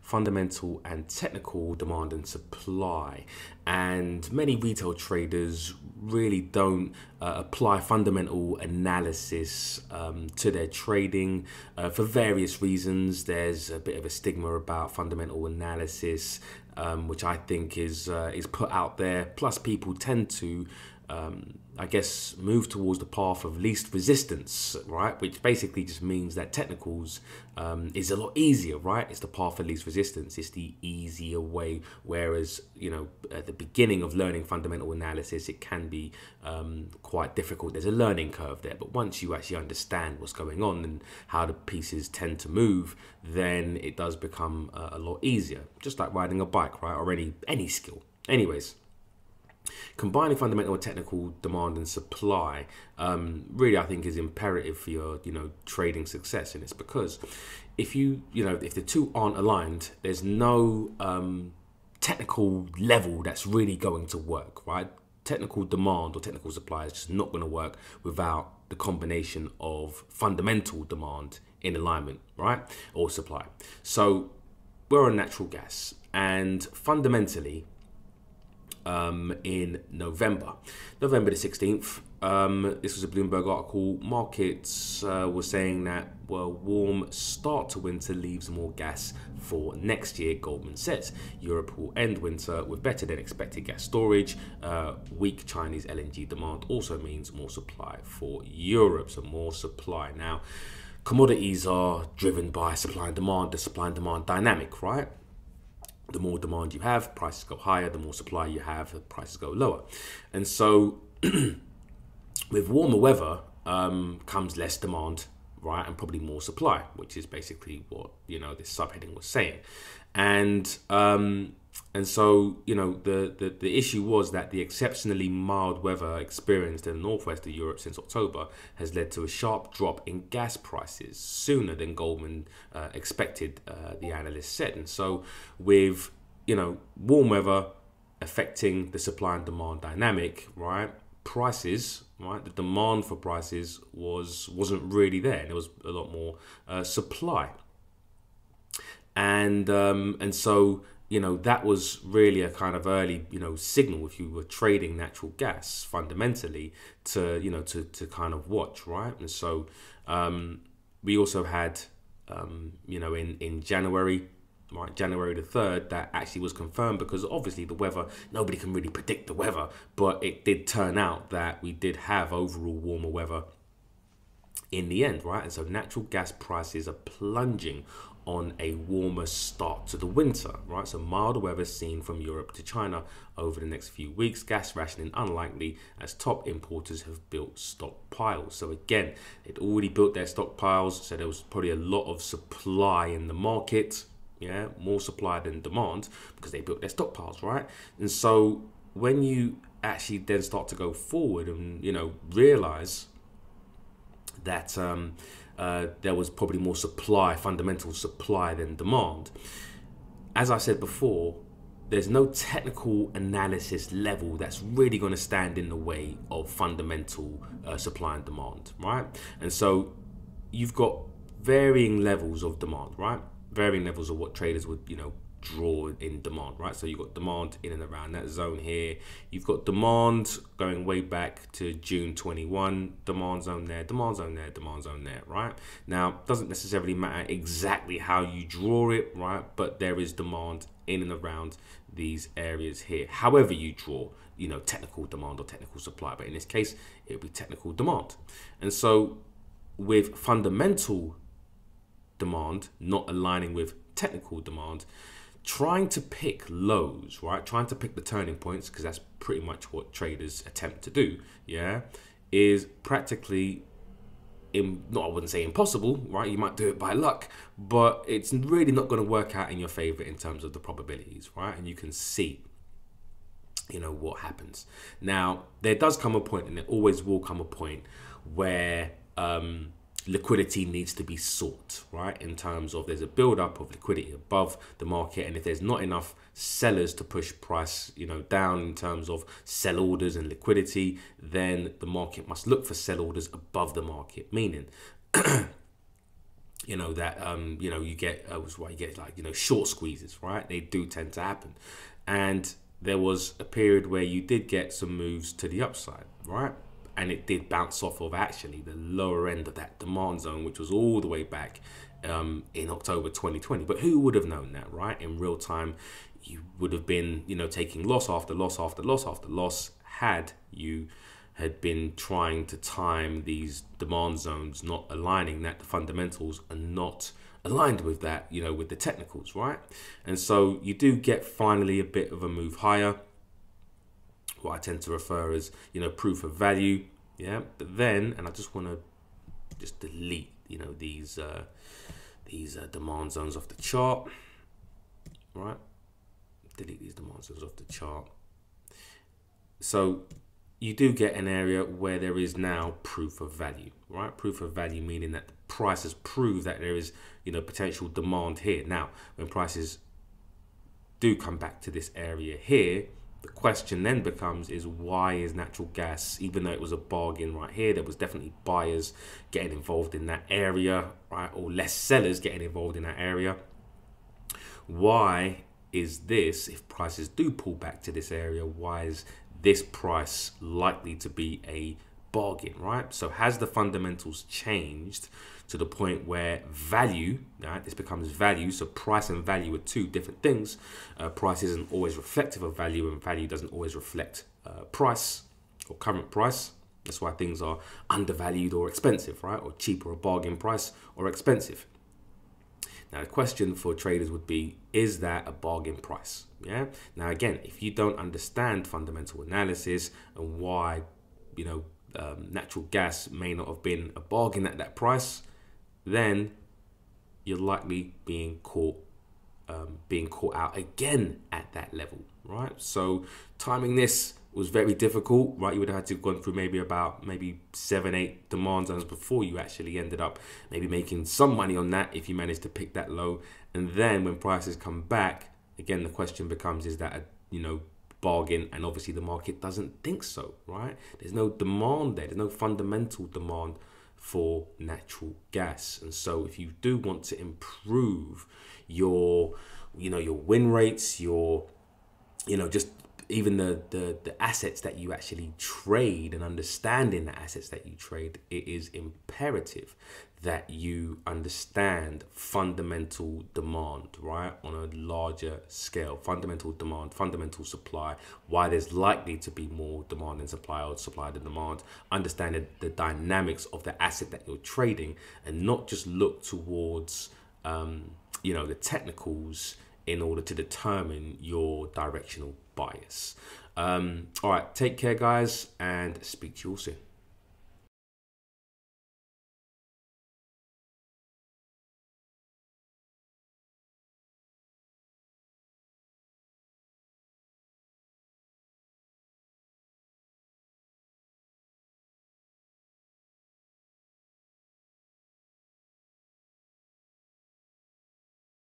fundamental and technical demand and supply. And many retail traders really don't uh, apply fundamental analysis um, to their trading uh, for various reasons. There's a bit of a stigma about fundamental analysis, um, which I think is uh, is put out there. Plus, people tend to um, I guess, move towards the path of least resistance, right? Which basically just means that technicals um, is a lot easier, right? It's the path of least resistance. It's the easier way. Whereas, you know, at the beginning of learning fundamental analysis, it can be um, quite difficult. There's a learning curve there. But once you actually understand what's going on and how the pieces tend to move, then it does become uh, a lot easier. Just like riding a bike, right? Or any, any skill. Anyways. Combining fundamental and technical demand and supply um, really, I think, is imperative for your, you know, trading success, and it's because if you, you know, if the two aren't aligned, there's no um, technical level that's really going to work, right? Technical demand or technical supply is just not going to work without the combination of fundamental demand in alignment, right, or supply. So we're on natural gas, and fundamentally um, in November. November the 16th, um, this was a Bloomberg article. Markets uh, were saying that, well, warm start to winter leaves more gas for next year, Goldman says. Europe will end winter with better than expected gas storage. Uh, weak Chinese LNG demand also means more supply for Europe, so more supply. Now, commodities are driven by supply and demand, the supply and demand dynamic, right? The more demand you have, prices go higher. The more supply you have, prices go lower. And so, with warmer weather um, comes less demand, right, and probably more supply, which is basically what you know this subheading was saying. And um, and so, you know, the, the, the issue was that the exceptionally mild weather experienced in the northwest of Europe since October has led to a sharp drop in gas prices sooner than Goldman uh, expected, uh, the analyst said. And so, with, you know, warm weather affecting the supply and demand dynamic, right? Prices, right? The demand for prices was wasn't really there. There was a lot more uh, supply, and um, and so you know that was really a kind of early you know signal if you were trading natural gas fundamentally to you know to, to kind of watch right? And so um, we also had um, you know in in January right January the 3rd that actually was confirmed because obviously the weather nobody can really predict the weather but it did turn out that we did have overall warmer weather in the end right? And so natural gas prices are plunging on a warmer start to the winter, right? So milder weather seen from Europe to China over the next few weeks. Gas rationing unlikely as top importers have built stockpiles. So again, they'd already built their stockpiles, so there was probably a lot of supply in the market. Yeah, more supply than demand because they built their stockpiles, right? And so when you actually then start to go forward and you know realize that um, uh, there was probably more supply, fundamental supply than demand. As I said before, there's no technical analysis level that's really going to stand in the way of fundamental uh, supply and demand, right? And so you've got varying levels of demand, right? Varying levels of what traders would, you know, draw in demand, right? So you've got demand in and around that zone here. You've got demand going way back to June 21, demand zone there, demand zone there, demand zone there, right? Now, doesn't necessarily matter exactly how you draw it, right? But there is demand in and around these areas here. However you draw, you know, technical demand or technical supply, but in this case, it would be technical demand. And so with fundamental demand not aligning with technical demand, trying to pick lows, right? Trying to pick the turning points, because that's pretty much what traders attempt to do, yeah, is practically in, not I wouldn't say impossible, right? You might do it by luck, but it's really not going to work out in your favor in terms of the probabilities, right? And you can see you know what happens. Now, there does come a point, and there always will come a point where um, liquidity needs to be sought, right? In terms of there's a build-up of liquidity above the market, and if there's not enough sellers to push price, you know, down in terms of sell orders and liquidity, then the market must look for sell orders above the market. Meaning, you know that um, you know you get uh, was why you get like you know short squeezes, right? They do tend to happen, and there was a period where you did get some moves to the upside, right? And it did bounce off of actually the lower end of that demand zone, which was all the way back um, in October 2020. But who would have known that, right? In real time, you would have been, you know, taking loss after loss after loss after loss had you had been trying to time these demand zones, not aligning that the fundamentals are not aligned with that, you know, with the technicals, right? And so you do get finally a bit of a move higher, what I tend to refer as, you know, proof of value, yeah. But then, and I just want to just delete, you know, these uh, these uh, demand zones off the chart, right? Delete these demand zones off the chart. So you do get an area where there is now proof of value, right? Proof of value meaning that the prices prove that there is, you know, potential demand here. Now, when prices do come back to this area here, the question then becomes is why is natural gas, even though it was a bargain right here, there was definitely buyers getting involved in that area, right? Or less sellers getting involved in that area. Why is this, if prices do pull back to this area, why is this price likely to be a bargain, right? So has the fundamentals changed to the point where value, right, this becomes value. So price and value are two different things. Uh, price isn't always reflective of value and value doesn't always reflect uh, price or current price. That's why things are undervalued or expensive, right? Or cheap or a bargain price or expensive. Now, the question for traders would be is that a bargain price? Yeah. Now, again, if you don't understand fundamental analysis and why, you know, um, natural gas may not have been a bargain at that price, then you're likely being caught um, being caught out again at that level, right? So timing this was very difficult, right? You would have had to have gone through maybe about maybe seven, eight demand zones before you actually ended up maybe making some money on that if you managed to pick that low. And then when prices come back, again, the question becomes, is that a, you know, bargain? And obviously the market doesn't think so, right? There's no demand there. There's no fundamental demand for natural gas. And so if you do want to improve your, you know, your win rates, your, you know, just even the, the the assets that you actually trade and understanding the assets that you trade it is imperative that you understand fundamental demand right on a larger scale. Fundamental demand fundamental supply why there's likely to be more demand than supply or supply than demand. Understanding the dynamics of the asset that you're trading and not just look towards um, you know the technicals in order to determine your directional bias. Um, all right, take care, guys, and speak to you all soon.